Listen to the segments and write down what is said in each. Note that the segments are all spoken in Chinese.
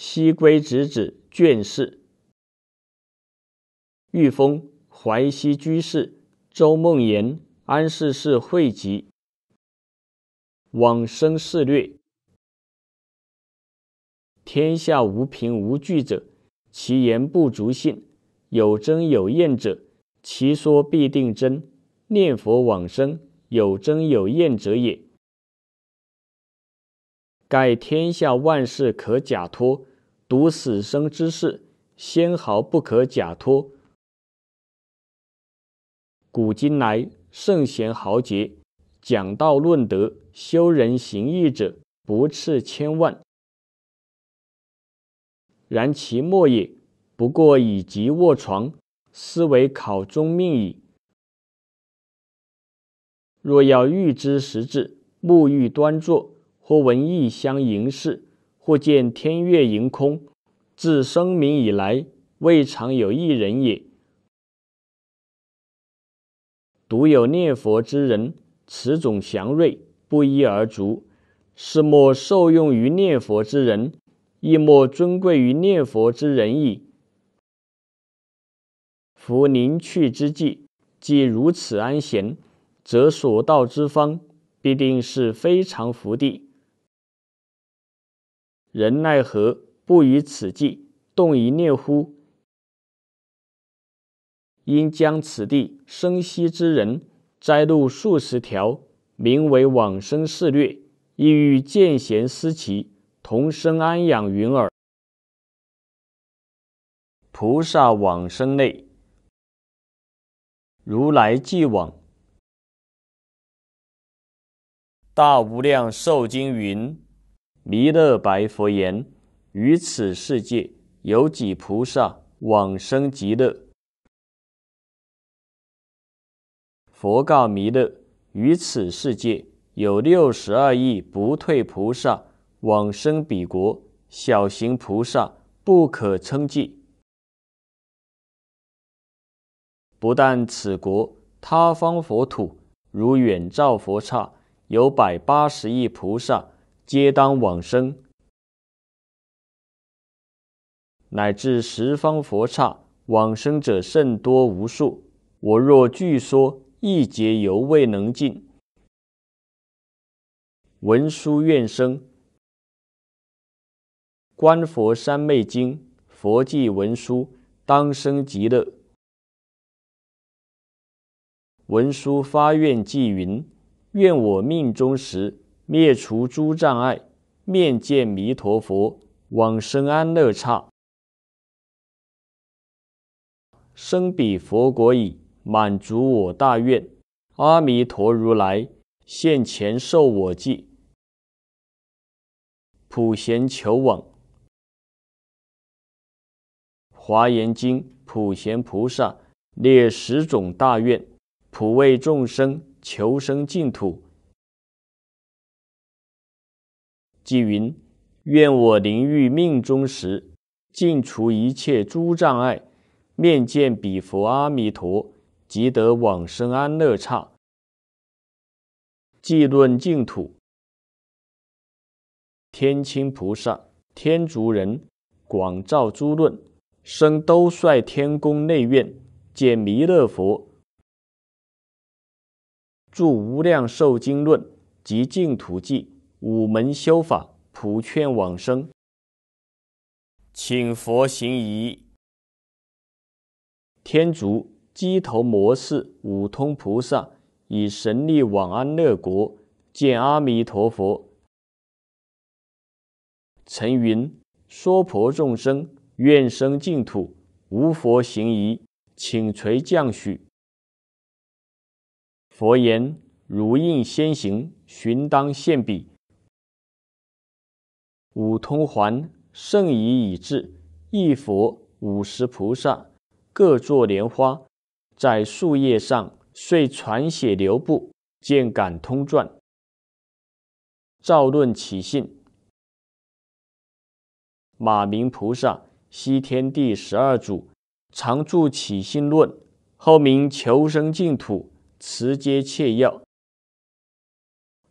西归侄子卷四，御封淮西居士周梦言安世氏汇集，往生事略。天下无凭无据者，其言不足信；有真有验者，其说必定真。念佛往生，有真有验者也。盖天下万事可假托，独死生之事，纤毫不可假托。古今来圣贤豪杰讲道论德、修人行义者，不啻千万。然其末也，不过以疾卧床，思为考中命矣。若要预知时至，沐浴端坐。或闻异香盈视，或见天月盈空，自生明以来，未尝有一人也。独有念佛之人，此种祥瑞不一而足，是莫受用于念佛之人，亦莫尊贵于念佛之人矣。夫临去之际，既如此安闲，则所到之方，必定是非常福地。人奈何不于此计动一念乎？因将此地生息之人摘录数十条，名为往生事略，意欲见贤思齐，同生安养云耳。菩萨往生内，如来既往，大无量寿经云。弥勒白佛言：“于此世界有几菩萨往生极乐？”佛告弥勒：“于此世界有六十二亿不退菩萨往生彼国，小行菩萨不可称计。不但此国，他方佛土如远照佛刹，有百八十亿菩萨。”皆当往生，乃至十方佛刹往生者甚多无数。我若据说一劫犹未能尽。文殊愿生，观佛三昧经，佛记文殊当生极乐。文殊发愿偈云：愿我命中时。灭除诸障碍，面见弥陀佛，往生安乐刹。生彼佛国已，满足我大愿。阿弥陀如来现前受我记，普贤求往。华严经普贤菩萨列十种大愿，普为众生求生净土。即云：愿我临欲命中时，尽除一切诸障碍，面见彼佛阿弥陀，即得往生安乐刹。即论净土，天亲菩萨、天竺人广造诸论，生兜率天宫内院，见弥勒佛，著无量寿经论及净土记。五门修法，普劝往生，请佛行仪。天竺鸡头摩氏五通菩萨以神力往安乐国，见阿弥陀佛。陈云说婆众生愿生净土，无佛行仪，请垂降许。佛言：如应先行，寻当现彼。五通环圣仪已至，一佛五十菩萨各坐莲花，在树叶上遂传写流布，见感通传。照论起信。马明菩萨西天第十二祖，常著起信论，后名求生净土，持皆切要。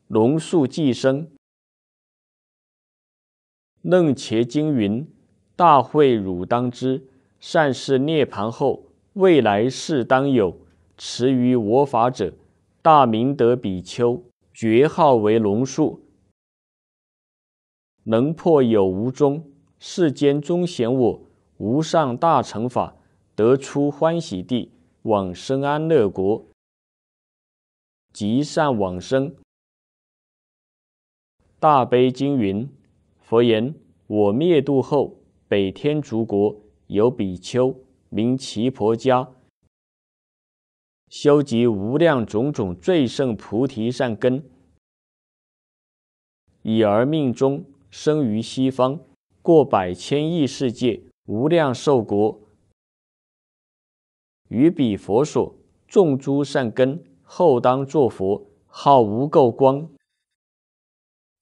龙树寄生。楞伽经云：“大会汝当知，善事涅盘后，未来世当有。持于我法者，大明德比丘，绝号为龙树，能破有无中，世间中显我无上大乘法，得出欢喜地，往生安乐国，极善往生。大悲经云：佛言，我灭度后，北天竺国有比丘名奇婆迦，修集无量种种最胜菩提善根，以而命中。生于西方，过百千亿世界无量寿国，于彼佛所种诸善根，后当作佛，号无垢光，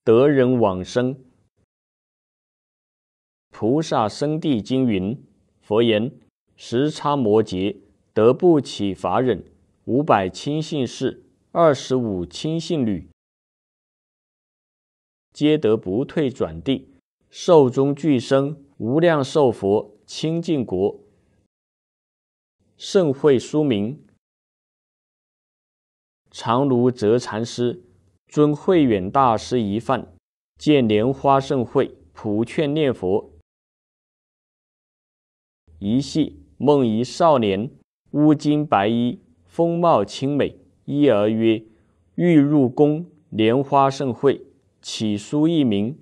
得人往生。菩萨生地经云：佛言，时差摩诘得不起法忍，五百亲信士，二十五亲信侣。皆得不退转地，寿终俱生，无量寿佛清净国。盛会书名，常如哲禅师尊慧远大师一饭，见莲花盛会，普劝念佛。一系梦一少年，乌金白衣，风貌清美，一儿曰：“欲入宫莲花盛会。”起书一名，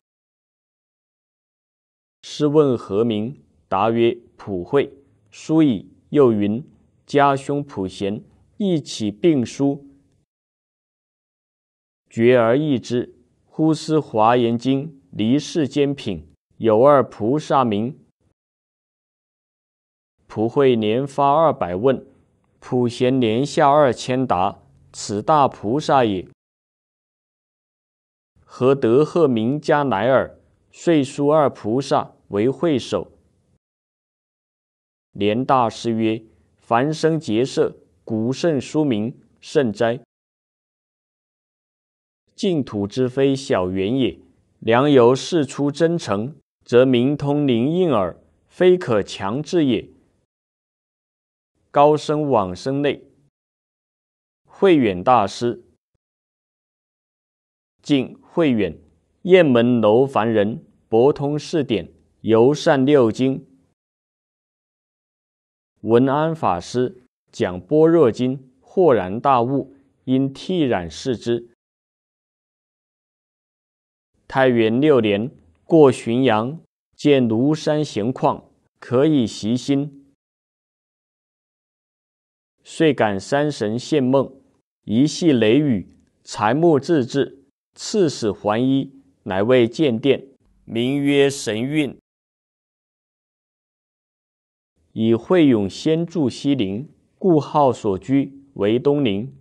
师问何名？答曰：普惠。书以。又云：家兄普贤，一起并书，觉而易之。忽思华严经离世间品，有二菩萨名。普惠年发二百问，普贤年下二千答。此大菩萨也。何德赫名家乃尔？遂书二菩萨为会首。莲大师曰：“凡生劫色，古圣书名甚哉！净土之非小缘也。良由事出真诚，则明通灵应耳，非可强制也。”高僧往生内，慧远大师。敬慧远，雁门楼凡人，博通四典，游善六经。文安法师。讲般若经，豁然大悟，因剃染视之。太元六年，过浔阳，见庐山闲旷，可以习心，遂感山神现梦，一系雷雨，财木自治。赐使还衣，乃为建殿，名曰神运。以慧勇先住西陵，故号所居为东陵。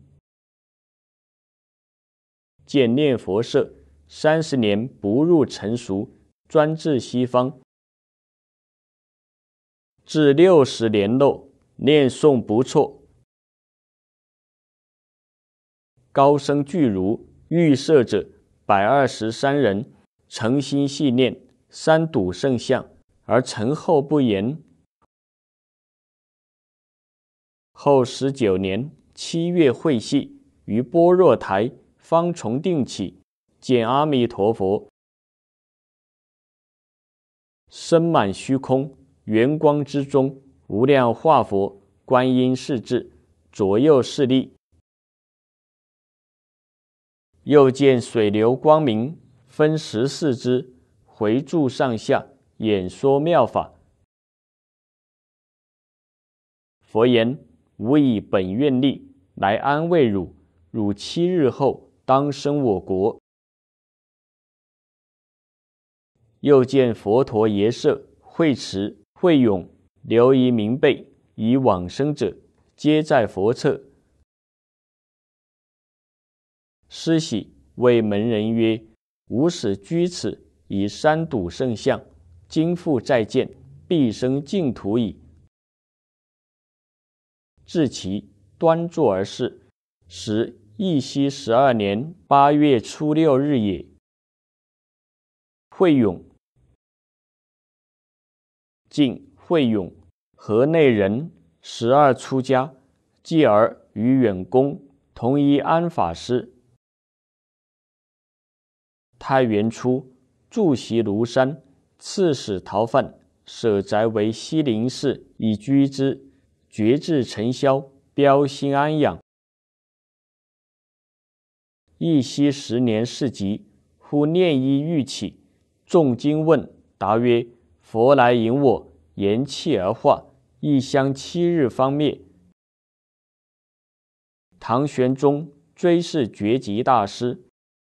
建念佛社，三十年不入成熟，专治西方。至六十年漏，念诵不辍。高僧具如。预设者百二十三人，诚心系念三睹圣相，而成后不言。后十九年七月会系于般若台方重定起，见阿弥陀佛，身满虚空，圆光之中，无量化佛观音世智，左右势力。又见水流光明，分十四支，回住上下，演说妙法。佛言：“吾以本愿力来安慰汝，汝七日后当生我国。”又见佛陀耶舍、慧持、慧勇、留遗明辈，以往生者，皆在佛侧。施喜为门人曰：“吾使居此，以三睹圣相。今复再见，必生净土矣。”至其端坐而视，时义熙十二年八月初六日也。慧勇晋惠永河内人，十二出家，继而与远公同一安法师。太元初，住袭庐山，刺史逃犯，舍宅为西陵寺以居之，绝志尘嚣，标心安养。义熙十年事疾，忽念衣欲起，众经问，答曰：“佛来迎我，言气而化，一香七日方灭。”唐玄宗追谥觉吉大师，